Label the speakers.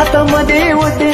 Speaker 1: हातामध्ये होते